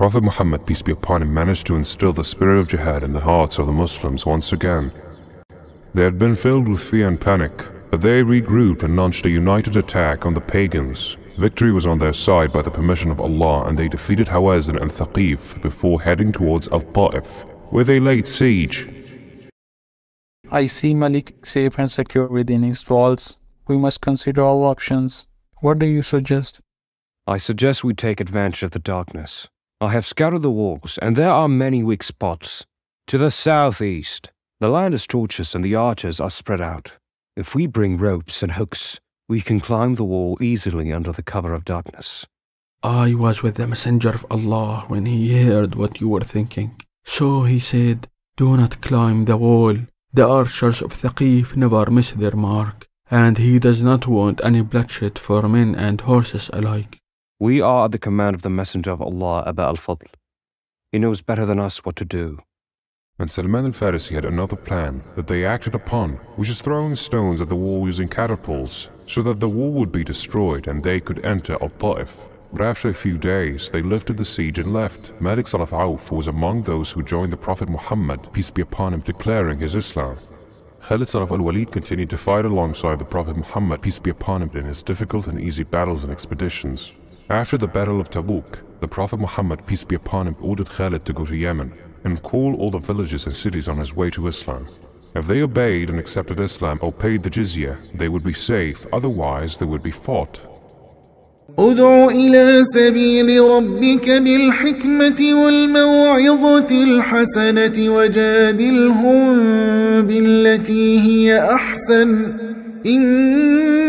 Prophet Muhammad, peace be upon him, managed to instill the spirit of jihad in the hearts of the Muslims once again. They had been filled with fear and panic, but they regrouped and launched a united attack on the pagans. Victory was on their side by the permission of Allah and they defeated Hawazin and Thaqif before heading towards Al-Ta'if, where they laid siege. I see Malik safe and secure within his walls. We must consider our options. What do you suggest? I suggest we take advantage of the darkness. I have scouted the walls, and there are many weak spots. To the southeast, the land is tortuous and the archers are spread out. If we bring ropes and hooks, we can climb the wall easily under the cover of darkness. I was with the Messenger of Allah when he heard what you were thinking. So he said, Do not climb the wall. The archers of Thaqif never miss their mark, and he does not want any bloodshed for men and horses alike. We are at the command of the Messenger of Allah, Aba al-Fadl. He knows better than us what to do. And Salman al-Farisi had another plan that they acted upon, which is throwing stones at the wall using catapults, so that the wall would be destroyed and they could enter Al-Ta'if. But after a few days, they lifted the siege and left. Malik son of Auf was among those who joined the Prophet Muhammad, peace be upon him, declaring his Islam. Khalid son of al-Walid continued to fight alongside the Prophet Muhammad, peace be upon him, in his difficult and easy battles and expeditions. After the Battle of Tabuk, the Prophet Muhammad, peace be upon him, ordered Khalid to go to Yemen and call all the villages and cities on his way to Islam. If they obeyed and accepted Islam or paid the jizya, they would be safe, otherwise they would be fought. ادع إلى سبيل ربك بالحكمة والموعظة الحسنة وجادلهم بالتي هي أحسن إن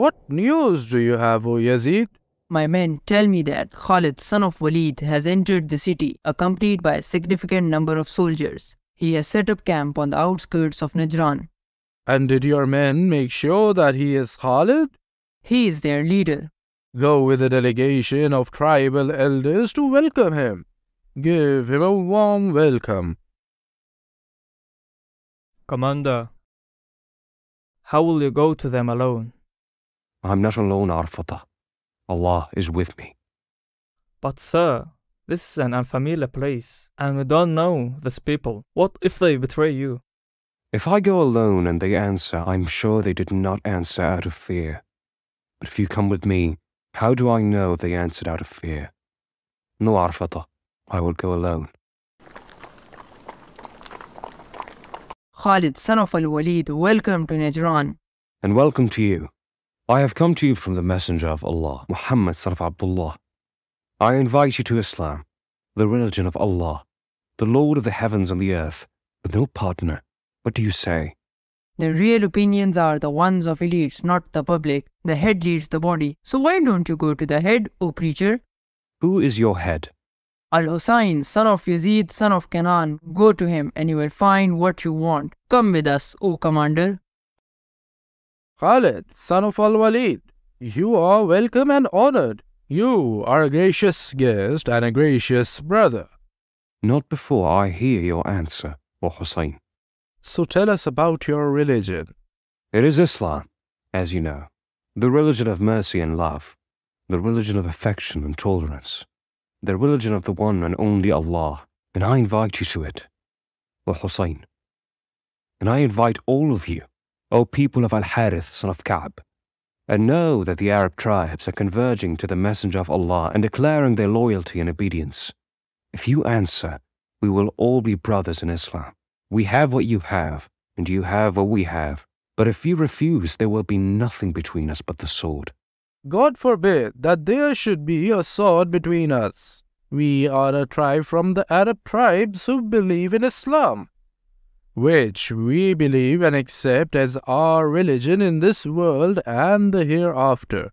What news do you have, O Yazid? My men tell me that Khalid, son of Walid, has entered the city, accompanied by a significant number of soldiers. He has set up camp on the outskirts of Najran. And did your men make sure that he is Khalid? He is their leader. Go with a delegation of tribal elders to welcome him. Give him a warm welcome. Commander, how will you go to them alone? I'm not alone, Arfata. Allah is with me. But, sir, this is an unfamiliar place, and we don't know these people. What if they betray you? If I go alone and they answer, I'm sure they did not answer out of fear. But if you come with me, how do I know they answered out of fear? No, Arfata, I will go alone. Khalid, son of Al Walid, welcome to Najran. And welcome to you. I have come to you from the Messenger of Allah, Muhammad son of Abdullah. I invite you to Islam, the religion of Allah, the Lord of the heavens and the earth, with no partner. What do you say? The real opinions are the ones of elites, not the public. The head leads the body. So why don't you go to the head, O preacher? Who is your head? Al Hussein, son of Yazid, son of Canaan. Go to him and you will find what you want. Come with us, O commander. Khalid, son of Al Walid, you are welcome and honored. You are a gracious guest and a gracious brother. Not before I hear your answer, O Hussein. So tell us about your religion. It is Islam, as you know, the religion of mercy and love, the religion of affection and tolerance, the religion of the one and only Allah, and I invite you to it, O Hussein. And I invite all of you, O people of Al-Harith, son of Ka'b, and know that the Arab tribes are converging to the Messenger of Allah and declaring their loyalty and obedience. If you answer, we will all be brothers in Islam. We have what you have, and you have what we have. But if you refuse, there will be nothing between us but the sword. God forbid that there should be a sword between us. We are a tribe from the Arab tribes who believe in Islam, which we believe and accept as our religion in this world and the hereafter.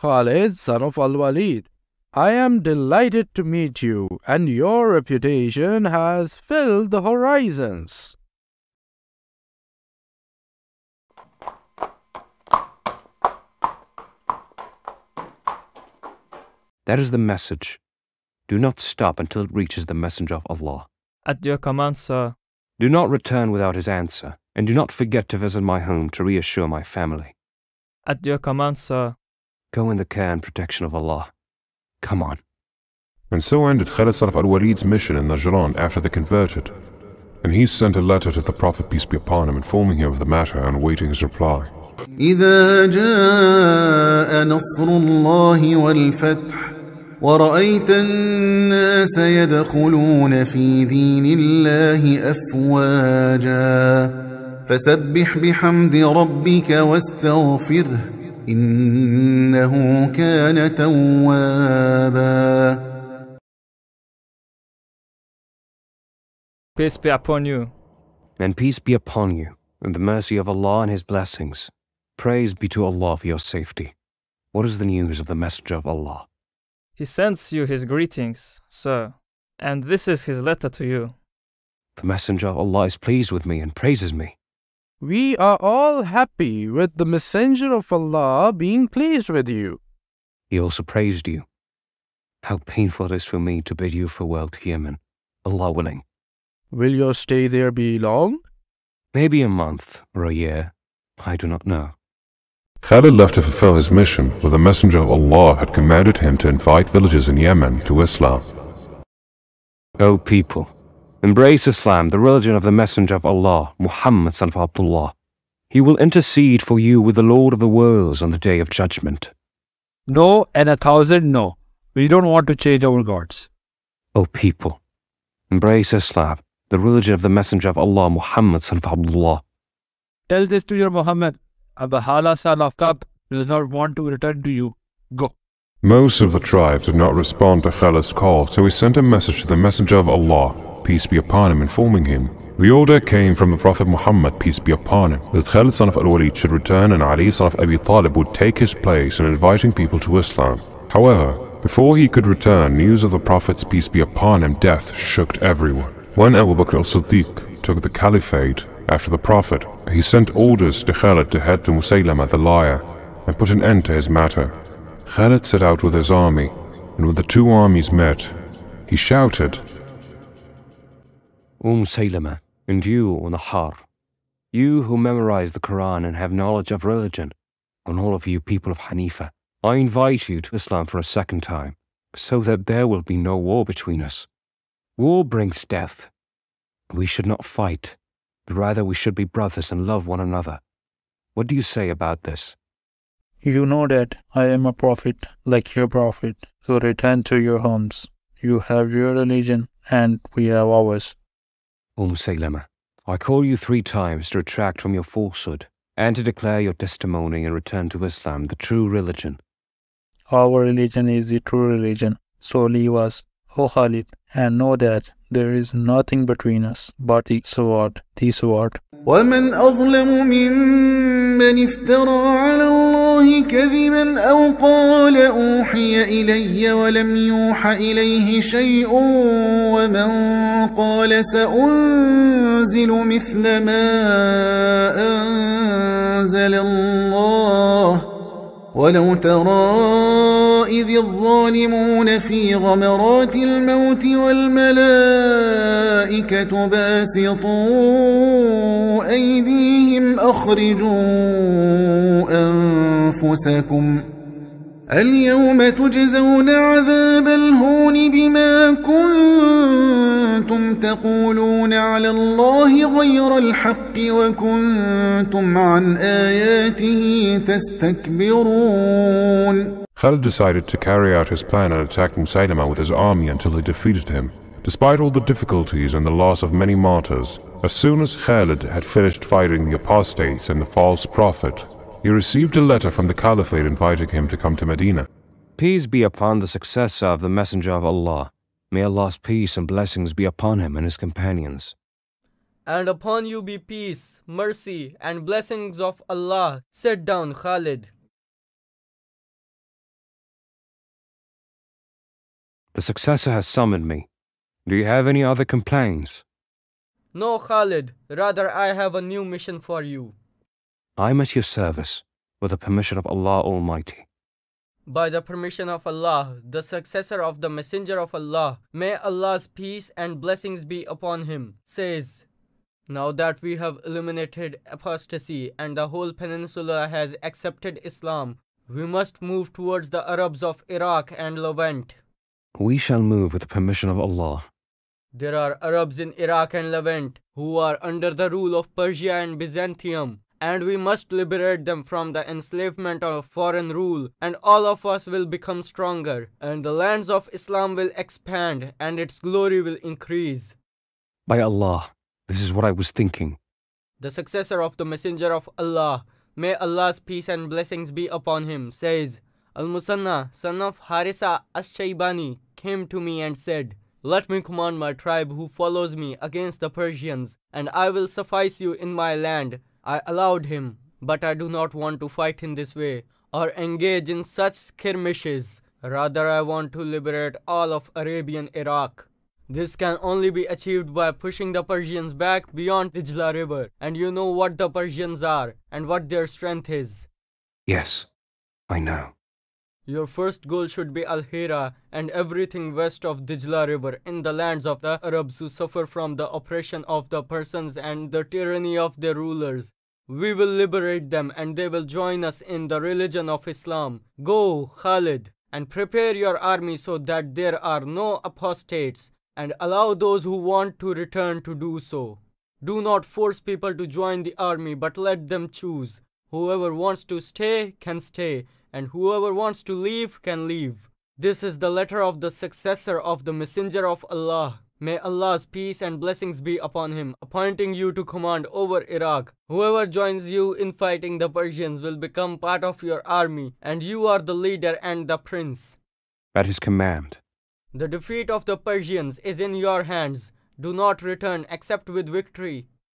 Khalid, son of Al Walid, I am delighted to meet you, and your reputation has filled the horizons. That is the message. Do not stop until it reaches the messenger of Allah. At your command, sir. Do not return without his answer, and do not forget to visit my home to reassure my family. At your command, sir. Go in the care and protection of Allah. Come on. And so ended Khalid son of al-Walid's mission in Najran after they converted. And he sent a letter to the Prophet, peace be upon him, informing him of the matter and awaiting his reply. إذا جاء نصر الله والفتح ورأيت الناس يدخلون في دين الله أفواجا فسبح بحمد ربك واستغفره إنه كان توابا Peace be upon you. And peace be upon you, and the mercy of Allah and His blessings. Praise be to Allah for your safety. What is the news of the Messenger of Allah? He sends you his greetings, sir, and this is his letter to you. The Messenger of Allah is pleased with me and praises me. We are all happy with the Messenger of Allah being pleased with you. He also praised you. How painful it is for me to bid you farewell to Yemen, Allah willing. Will your stay there be long? Maybe a month or a year. I do not know. Khalid left to fulfill his mission, where the Messenger of Allah had commanded him to invite villages in Yemen to Islam. O people, embrace Islam, the religion of the Messenger of Allah, Muhammad son of Abdullah. He will intercede for you with the Lord of the worlds on the day of judgment. No and a thousand no. We don't want to change our gods. O people, embrace Islam, the religion of the Messenger of Allah, Muhammad son of Abdullah. Tell this to your Muhammad. Abahala son of Kab does not want to return to you. Go. Most of the tribes did not respond to Khalid's call, so he sent a message to the Messenger of Allah, peace be upon him, informing him. The order came from the Prophet Muhammad, peace be upon him, that Khalid son of al-Walid should return and Ali son of Abi Talib would take his place in inviting people to Islam. However, before he could return, news of the Prophet's peace be upon him death shook everyone. When Abu Bakr al-Siddiq took the caliphate after the Prophet, he sent orders to Khalid to head to Musaylama the liar and put an end to his matter. Khalid set out with his army, and when the two armies met, he shouted, Saylama, and you, O Nahar, you who memorize the Quran and have knowledge of religion, and all of you people of Hanifa, I invite you to Islam for a second time, so that there will be no war between us. War brings death. We should not fight, but rather we should be brothers and love one another. What do you say about this? You know that I am a prophet like your prophet. So return to your homes. You have your religion and we have ours. Umm Saylama, I call you three times to retract from your falsehood and to declare your testimony and return to Islam, the true religion. Our religion is the true religion. So leave us, O Khalid, and know that there is nothing between us but the sword, the sword. ومن أظلم ممن افترى على الله كذبا أو قال أوحي إلي ولم يوح إليه شيء ومن قال سأنزل مثل ما أنزل الله ولو ترى إذ الظالمون في غمرات الموت والملائكة باسطوا أيديهم أخرجوا أنفسكم اليوم تجزون عذاب الهون بما كنتم تقولون على الله غير الحق وكنتم عن آياته تستكبرون Khalid decided to carry out his plan and attack Musaylama with his army until he defeated him. Despite all the difficulties and the loss of many martyrs, As soon as Khalid had finished fighting the apostates and the false prophet, he received a letter from the Caliphate inviting him to come to Medina. Peace be upon the successor of the Messenger of Allah. May Allah's peace and blessings be upon him and his companions. And upon you be peace, mercy, and blessings of Allah. Sit down, Khalid. The successor has summoned me. Do you have any other complaints? No, Khalid. Rather, I have a new mission for you. I am at your service, with the permission of Allah Almighty. By the permission of Allah, the successor of the Messenger of Allah, may Allah's peace and blessings be upon him, says, Now that we have eliminated apostasy and the whole peninsula has accepted Islam, we must move towards the Arabs of Iraq and Levant. We shall move with the permission of Allah. There are Arabs in Iraq and Levant who are under the rule of Persia and Byzantium, and we must liberate them from the enslavement of foreign rule, and all of us will become stronger, and the lands of Islam will expand, and its glory will increase. By Allah, this is what I was thinking. The successor of the Messenger of Allah, may Allah's peace and blessings be upon him, says, Al Musanna, son of Harisa Ash-Shaybani, came to me and said, Let me command my tribe who follows me against the Persians, and I will suffice you in my land. I allowed him, but I do not want to fight in this way or engage in such skirmishes. Rather, I want to liberate all of Arabian Iraq. This can only be achieved by pushing the Persians back beyond Dijla River, and you know what the Persians are and what their strength is. Yes, I know. Your first goal should be Al Hira and everything west of the Dijla River in the lands of the Arabs who suffer from the oppression of the Persians and the tyranny of their rulers. We will liberate them and they will join us in the religion of Islam. Go, Khalid, and prepare your army so that there are no apostates and allow those who want to return to do so. Do not force people to join the army but let them choose. Whoever wants to stay can stay and whoever wants to leave can leave. This is the letter of the successor of the Messenger of Allah. May Allah's peace and blessings be upon him, appointing you to command over Iraq. Whoever joins you in fighting the Persians will become part of your army, and you are the leader and the prince. At his command. The defeat of the Persians is in your hands. Do not return except with victory.